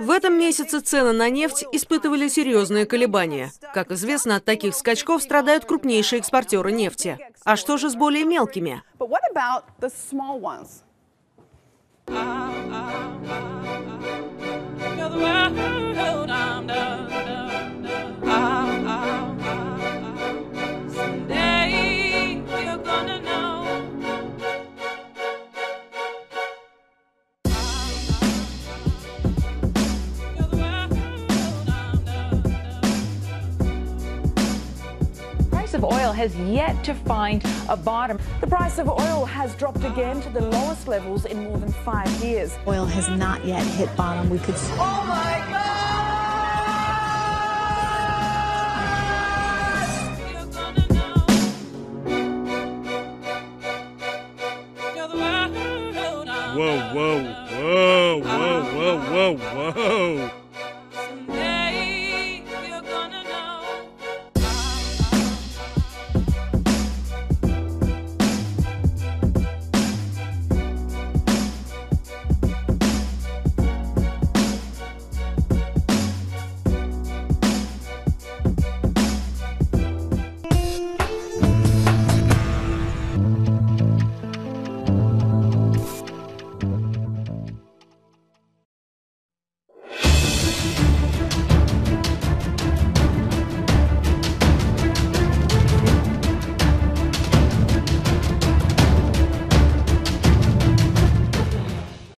В этом месяце цены на нефть испытывали серьезные колебания. Как известно, от таких скачков страдают крупнейшие экспортеры нефти. А что же с более мелкими? Of oil has yet to find a bottom. The price of oil has dropped again to the lowest levels in more than five years. Oil has not yet hit bottom. We could. Oh my God! Whoa, whoa, whoa, whoa, whoa, whoa, whoa.